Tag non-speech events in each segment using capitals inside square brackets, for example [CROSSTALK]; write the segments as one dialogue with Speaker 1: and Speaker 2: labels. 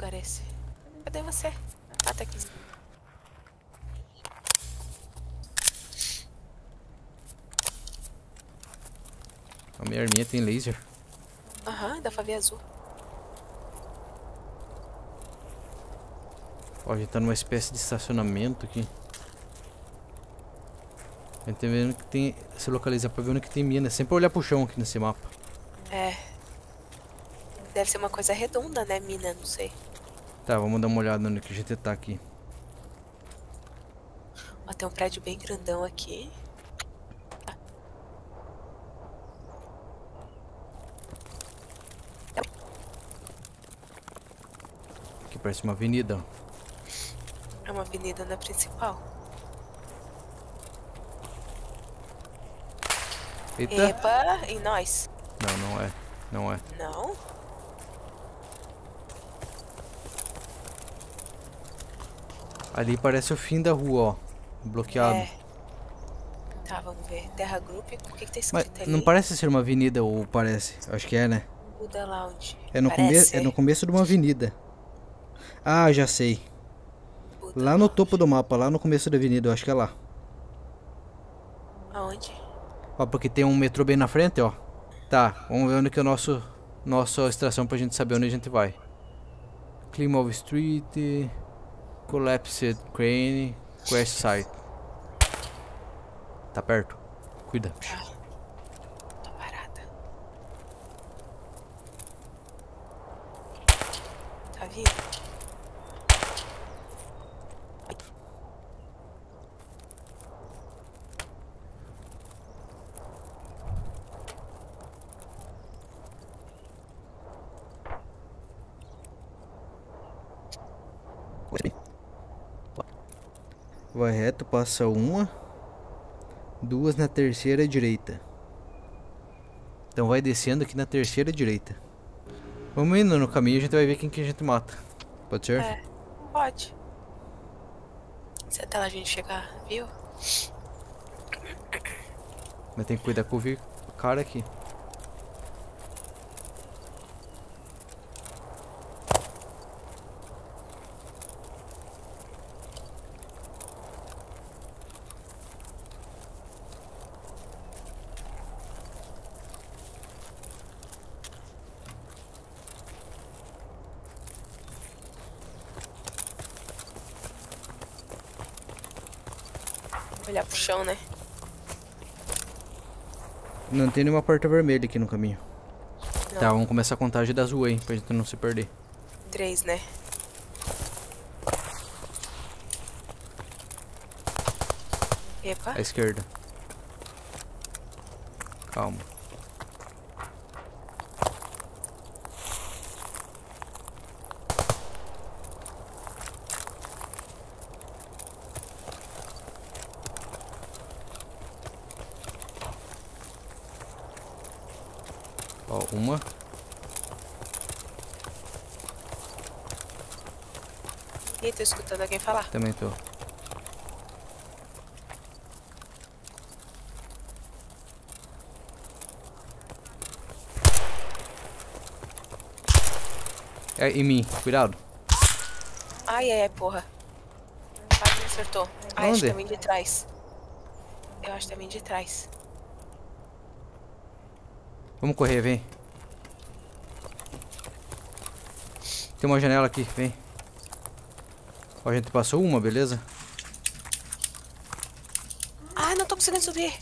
Speaker 1: lugar esse? Cadê você? Ah, tá aqui.
Speaker 2: A minha arminha tem laser.
Speaker 1: Aham, dá pra ver azul.
Speaker 2: Ó, a gente tá numa espécie de estacionamento aqui. A gente tá vendo que tem. Se localizar pra ver onde que tem mina. Sempre olhar pro chão aqui nesse mapa.
Speaker 1: É. Deve ser uma coisa redonda, né, mina? Não sei.
Speaker 2: Tá, vamos dar uma olhada onde que a gente tá aqui.
Speaker 1: Ó, tem um prédio bem grandão aqui.
Speaker 2: Aqui parece uma avenida.
Speaker 1: É uma avenida na principal.
Speaker 2: Eita!
Speaker 1: Epa, e nós?
Speaker 2: Não, não é. Não é.
Speaker 1: Não?
Speaker 2: Ali parece o fim da rua, ó. Bloqueado.
Speaker 1: É. Tá, vamos ver. Terra Group, o que, que tá
Speaker 2: Mas
Speaker 1: escrito ali?
Speaker 2: não parece ser uma avenida, ou parece? Acho que é, né?
Speaker 1: Buda Lounge.
Speaker 2: É no, come
Speaker 1: Parece.
Speaker 2: é no começo de uma avenida. Ah, já sei.
Speaker 1: Buda
Speaker 2: Lá no
Speaker 1: Lounge.
Speaker 2: topo do mapa, lá no começo da avenida, eu acho que é lá.
Speaker 1: Aonde?
Speaker 2: Ó, porque tem um metrô bem na frente, ó. Tá, vamos ver onde que é o nosso nossa extração pra gente saber onde a gente vai. Climov Street, Collapsed Crane, Quest Site. Tá perto? Cuida.
Speaker 1: Tá. Tô parada. Tá?
Speaker 2: Vai reto, passa uma. Duas na terceira direita. Então vai descendo aqui na terceira direita. Vamos indo no caminho a gente vai ver quem que a gente mata. Pode ser?
Speaker 1: É. Pode. Se até lá a gente chegar, viu?
Speaker 2: Mas tem que cuidar com o cara aqui.
Speaker 1: Olhar pro chão, né?
Speaker 2: Não tem nenhuma porta vermelha aqui no caminho.
Speaker 1: Não.
Speaker 2: Tá, vamos começar a contagem das ruas, hein, pra gente não se perder.
Speaker 1: Três, né? Epa.
Speaker 2: À esquerda. Calma. Ó, uma.
Speaker 1: Ih, tô escutando alguém falar.
Speaker 2: Também tô. É em mim, cuidado.
Speaker 1: Ai, ai, ai, porra. Quase me acertou. Ai, acho que
Speaker 2: Onde?
Speaker 1: também de trás. Eu acho também de trás.
Speaker 2: Vamos correr, vem. Tem uma janela aqui, vem. Ó, a gente passou uma, beleza?
Speaker 1: Ai, não tô conseguindo subir.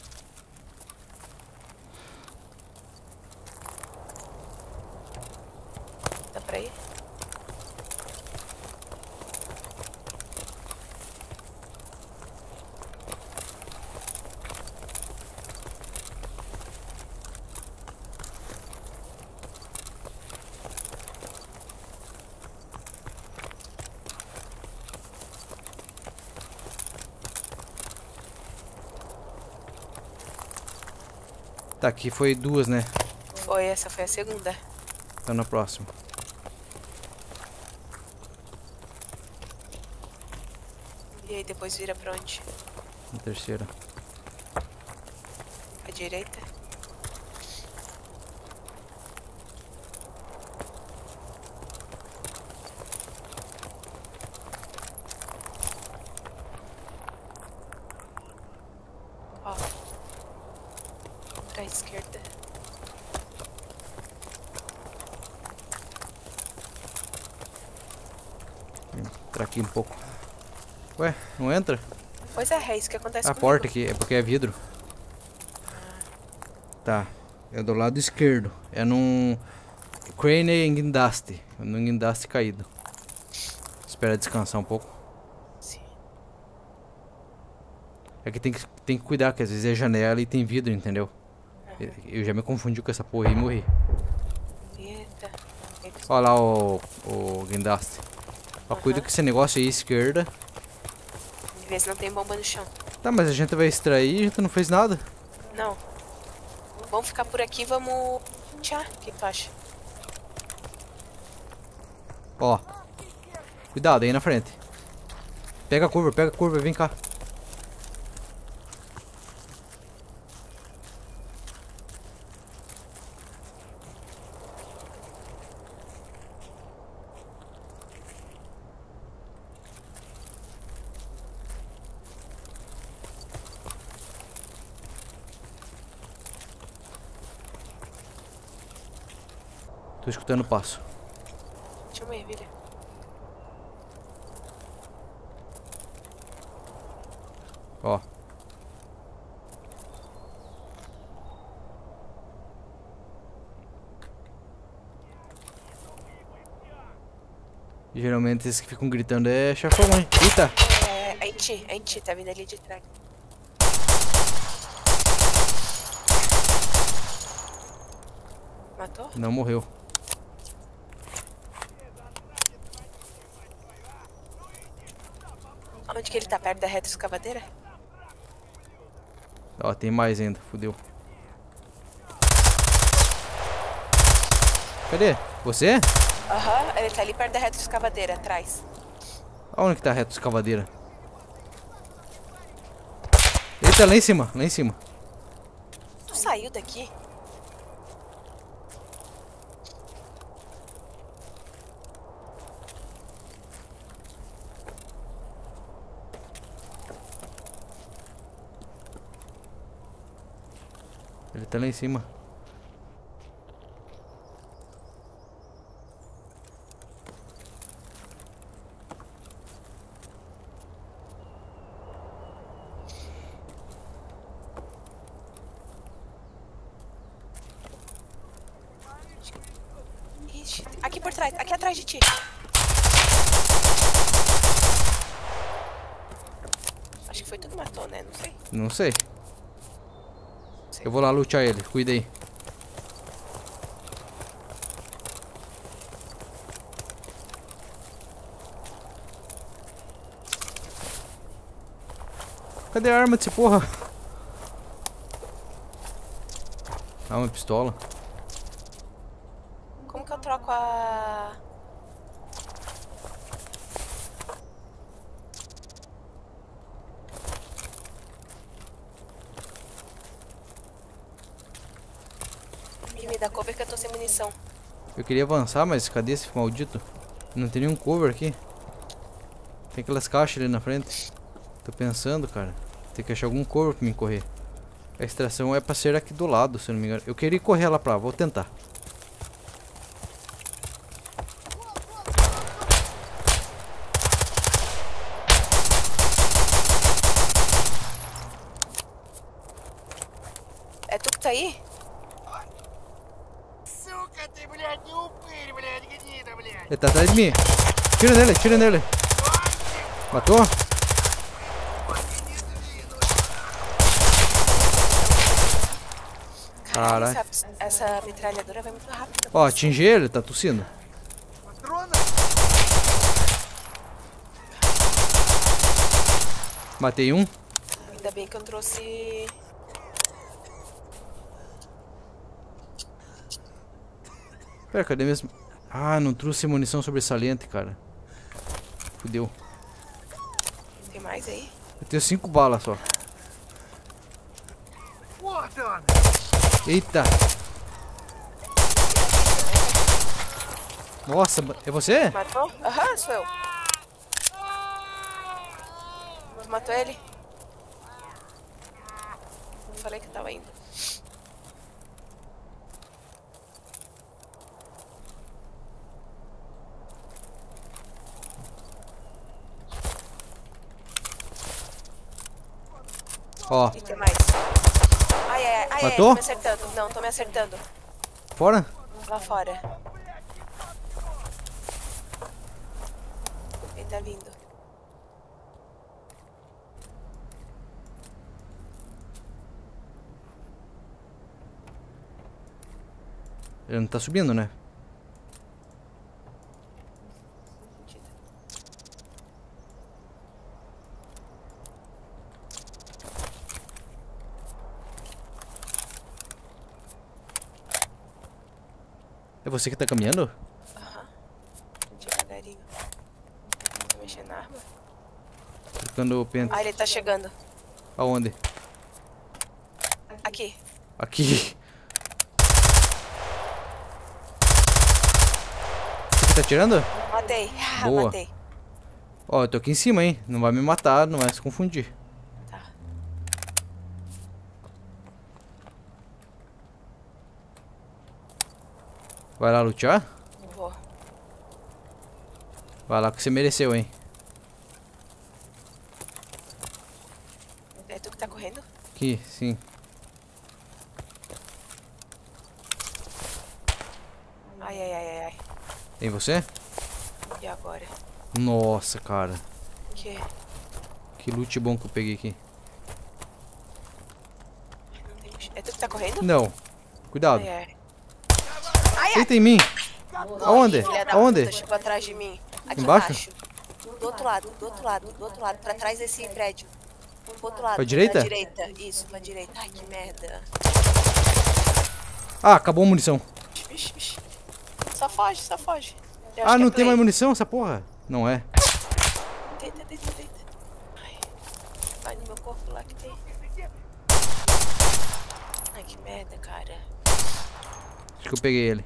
Speaker 1: Dá pra ir?
Speaker 2: Tá, aqui foi duas, né?
Speaker 1: Foi, essa foi a segunda.
Speaker 2: Então na próxima.
Speaker 1: E aí depois vira pra onde?
Speaker 2: Na terceira.
Speaker 1: À direita?
Speaker 2: Entrar aqui um pouco. Ué, não entra?
Speaker 1: Pois é, é isso que acontece
Speaker 2: A
Speaker 1: comigo.
Speaker 2: porta aqui, é porque é vidro. Tá. É do lado esquerdo. É num Crane Guindaste. Num guindaste caído. Espera descansar um pouco.
Speaker 1: Sim.
Speaker 2: É que tem que, tem que cuidar, que às vezes é janela e tem vidro, entendeu? Eu- Eu já me confundi com essa porra e morri.
Speaker 1: Eita. Eita.
Speaker 2: Olha lá o, o guindaste. Ó, cuida com esse negócio aí esquerda.
Speaker 1: Vê se não tem bomba no chão.
Speaker 2: Tá, mas a gente vai extrair e a gente não fez nada.
Speaker 1: Não. Vamos ficar por aqui, vamos... Tchau, o que tu acha?
Speaker 2: Ó. Cuidado aí na frente. Pega a curva, pega a curva, vem cá. Tô escutando o passo.
Speaker 1: Deixa eu ver, Vilha.
Speaker 2: Ó. Geralmente esses que ficam gritando é hein? Eita!
Speaker 1: É, a Iti, a Iti tá vindo ali de trás. Matou?
Speaker 2: Não morreu.
Speaker 1: Onde que ele tá? Perto da reta escavadeira?
Speaker 2: Ó, tem mais ainda, fudeu. Cadê? Você?
Speaker 1: Aham, ele tá ali perto da reta escavadeira, atrás.
Speaker 2: Aonde que tá a reta escavadeira? Eita, lá em cima, lá em cima.
Speaker 1: Tu saiu daqui?
Speaker 2: Ele tá lá em cima.
Speaker 1: Aqui por trás, aqui atrás de ti. Acho que foi tu que matou, né? Não sei.
Speaker 2: Não sei. Eu vou lá lutear ele, cuida aí. Cadê a arma desse porra? Ah, uma pistola.
Speaker 1: Como que eu troco a. Ih, Me dá cover que eu tô sem munição.
Speaker 2: Eu queria avançar, mas cadê esse maldito? Não tem nenhum cover aqui. Tem aquelas caixas ali na frente. Tô pensando, cara. Tem que achar algum cover pra mim correr. A extração é pra ser aqui do lado, se não me engano. Eu queria correr lá pra lá, vou tentar. Ele tá atrás de mim. Tira nele, tira nele. Matou?
Speaker 1: Caralho. Essa, essa metralhadora vai muito rápido.
Speaker 2: Ó, atingi ele, tá tossindo. Matei um.
Speaker 1: Ainda bem que eu trouxe...
Speaker 2: Pera, cadê mesmo? Ah, não trouxe munição sobressalente, cara. Fudeu.
Speaker 1: Tem mais aí?
Speaker 2: Eu tenho cinco balas só. Eita. Nossa, é você?
Speaker 1: Matou? Aham, sou eu. Matou ele? Falei que tava indo.
Speaker 2: Ó,
Speaker 1: E tem mais. Ai, ai, ai, ai, ai,
Speaker 2: Matou?
Speaker 1: tô me acertando. Não, tô me acertando.
Speaker 2: fora.
Speaker 1: Lá fora. Ele tá vindo.
Speaker 2: Ele não tá subindo, né? É você que tá caminhando?
Speaker 1: Devagarinho. Tô mexendo na arma.
Speaker 2: Trocando o pente.
Speaker 1: Ah, ele tá chegando.
Speaker 2: Aonde?
Speaker 1: Aqui.
Speaker 2: Aqui. Você tá atirando?
Speaker 1: Matei. [LAUGHS]
Speaker 2: Boa.
Speaker 1: matei.
Speaker 2: Ó, eu tô aqui em cima, hein? Não vai me matar, não vai se confundir.
Speaker 1: Tá.
Speaker 2: Vai lá lutear?
Speaker 1: Vou.
Speaker 2: Vai lá que você mereceu, hein?
Speaker 1: É tu que tá correndo?
Speaker 2: Aqui, sim.
Speaker 1: Ai, ai, ai, ai, ai.
Speaker 2: Tem você?
Speaker 1: E agora?
Speaker 2: Nossa, cara.
Speaker 1: Que?
Speaker 2: Que loot bom que eu peguei aqui.
Speaker 1: Não tem. É tu que tá correndo?
Speaker 2: Não. Cuidado.
Speaker 1: Ai, ai. Ai, ai.
Speaker 2: Eita em mim. Aonde? Aonde?
Speaker 1: puta, chegou atrás de mim. Aqui
Speaker 2: Embaixo?
Speaker 1: embaixo. Do outro lado, do outro lado, do outro lado. Pra trás desse prédio. Pro outro lado.
Speaker 2: Pra direita?
Speaker 1: Pra direita. Isso, pra direita. Ai, que merda.
Speaker 2: Ah, acabou a munição.
Speaker 1: Vixe, vixe. Só foge, só foge. Eu
Speaker 2: Ah,
Speaker 1: que
Speaker 2: não
Speaker 1: é
Speaker 2: tem mais munição essa porra? Não é.
Speaker 1: Deita, deita, deita. Ai. Vai no meu corpo lá que tem. Ai, que merda, cara.
Speaker 2: Acho que eu peguei ele.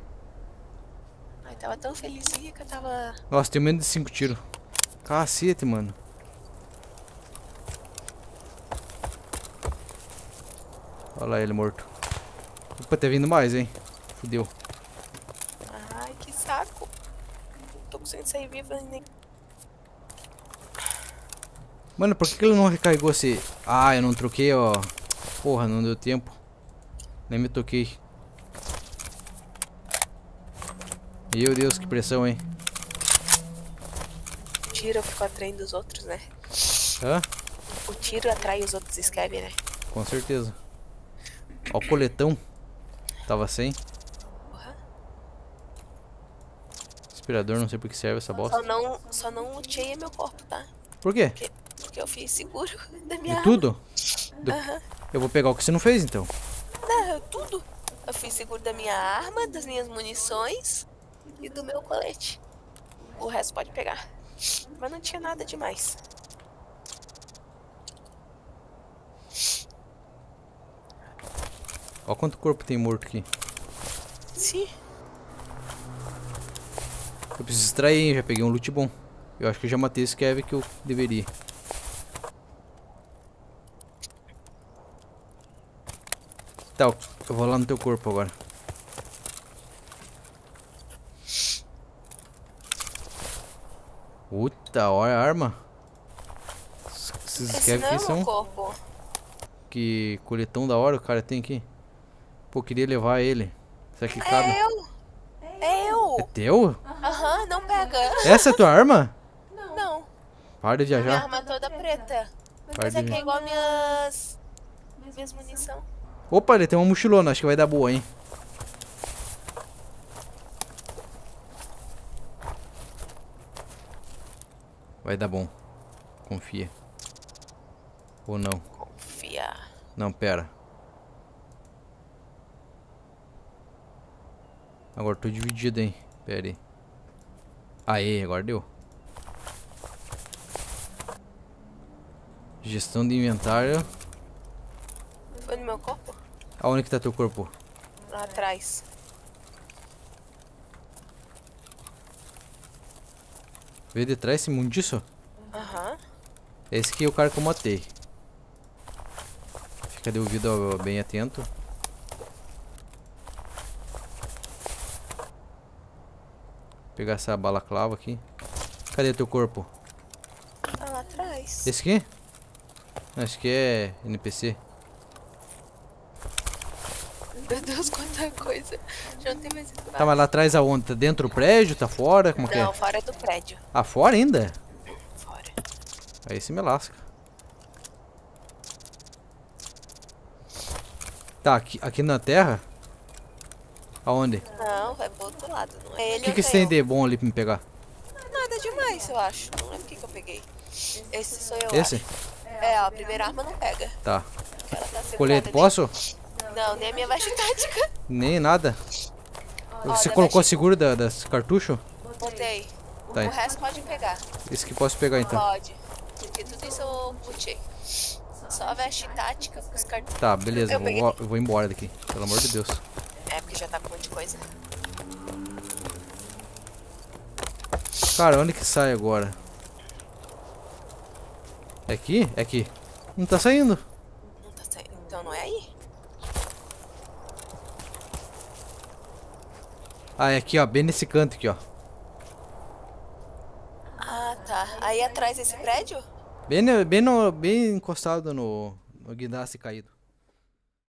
Speaker 1: Tava tão felizinha que eu tava...
Speaker 2: Nossa, tenho menos de 5 tiros. Cacete, mano. Olha lá ele morto. Opa, tá vindo mais, hein? Fudeu.
Speaker 1: Ai, que saco. Não tô conseguindo sair viva nem...
Speaker 2: Mano, por que, que ele não recarregou esse... Ah, eu não troquei, ó. Porra, não deu tempo. Nem me toquei. Meu Deus, que pressão, hein?
Speaker 1: O tiro fica atraindo os outros, né?
Speaker 2: Hã?
Speaker 1: O tiro atrai os outros scab, né?
Speaker 2: Com certeza. Ó o coletão. Tava sem.
Speaker 1: Porra.
Speaker 2: Aspirador, não sei por que serve essa bosta.
Speaker 1: Só não, só não luteia meu corpo, tá?
Speaker 2: Por quê?
Speaker 1: Porque, porque eu fiz seguro [LAUGHS] da minha
Speaker 2: De tudo? Do-
Speaker 1: Aham.
Speaker 2: Eu vou pegar o que você não fez, então.
Speaker 1: Não, tudo. Eu fiz seguro da minha arma, das minhas munições e do meu colete. O resto pode pegar. Mas não tinha nada demais.
Speaker 2: Ó quanto corpo tem morto aqui.
Speaker 1: Sim.
Speaker 2: Eu preciso extrair? Já peguei um loot bom. Eu acho que eu já matei esse Kevin que eu deveria. Tá, eu vou lá no teu corpo agora. Puta, olha a arma. Esses
Speaker 1: é
Speaker 2: aqui são...
Speaker 1: corpo.
Speaker 2: Que coletão da hora o cara tem aqui. Pô, queria levar ele. Será que cabe?
Speaker 1: É eu. É eu.
Speaker 2: É teu?
Speaker 1: Aham, não pega.
Speaker 2: Essa é tua [LAUGHS] arma?
Speaker 1: Não.
Speaker 2: Para de
Speaker 1: Minha
Speaker 2: viajar.
Speaker 1: arma é toda preta.
Speaker 2: Para
Speaker 1: Mas
Speaker 2: de
Speaker 1: é é igual minhas... Minhas munição.
Speaker 2: Opa, ele tem uma mochilona, acho que vai dar boa, hein? Vai dar bom. Confia. Ou não.
Speaker 1: Confia.
Speaker 2: Não, pera. Agora tô dividido, hein? Pera aí. Aê, agora deu. Gestão de inventário.
Speaker 1: Foi no meu corpo?
Speaker 2: Aonde que tá teu corpo?
Speaker 1: Lá atrás.
Speaker 2: Veio de trás esse mundiço?
Speaker 1: Aham.
Speaker 2: Esse aqui é o cara que eu matei. Fica de ouvido bem atento. Vou pegar essa balaclava aqui. Cadê teu corpo?
Speaker 1: Tá lá atrás.
Speaker 2: Esse aqui? Acho que é NPC.
Speaker 1: Meu Quanta coisa. Já não tem mais espaço.
Speaker 2: Tá, mas lá atrás aonde? Tá dentro do prédio? Tá fora? Como que é?
Speaker 1: Não, fora do prédio.
Speaker 2: Ah, fora ainda?
Speaker 1: Fora.
Speaker 2: Aí se me lasca. Tá, aqui, aqui na terra? Aonde?
Speaker 1: Não, vai pro outro lado. Não é
Speaker 2: O
Speaker 1: ele
Speaker 2: que,
Speaker 1: ou
Speaker 2: que
Speaker 1: é
Speaker 2: você tem de bom ali pra me pegar?
Speaker 1: Nada demais, eu acho. Não lembro o que, que eu peguei. Esse sou eu,
Speaker 2: Esse?
Speaker 1: acho. É, ó, a primeira arma não pega.
Speaker 2: Tá.
Speaker 1: Tá
Speaker 2: Colete, posso?
Speaker 1: Não, nem a minha veste tática.
Speaker 2: Nem nada.
Speaker 1: Ó,
Speaker 2: Você
Speaker 1: da
Speaker 2: colocou
Speaker 1: veste-
Speaker 2: seguro da, das cartucho?
Speaker 1: Botei.
Speaker 2: Tá aí.
Speaker 1: O resto pode pegar.
Speaker 2: Esse que posso pegar então.
Speaker 1: Pode. Porque tudo isso eu puxei. Só a veste tática com os cartões.
Speaker 2: Tá, beleza.
Speaker 1: Eu
Speaker 2: vou, eu vou embora daqui. Pelo amor de Deus.
Speaker 1: É, porque já tá com um monte de coisa.
Speaker 2: Cara, onde que sai agora? É aqui? É aqui. Não tá saindo.
Speaker 1: Não tá saindo. Então não é aí?
Speaker 2: Ah, é aqui, ó. Bem nesse canto aqui, ó.
Speaker 1: Ah, tá. Aí atrás desse prédio?
Speaker 2: Bem, bem, no, bem encostado no, no guindaste caído.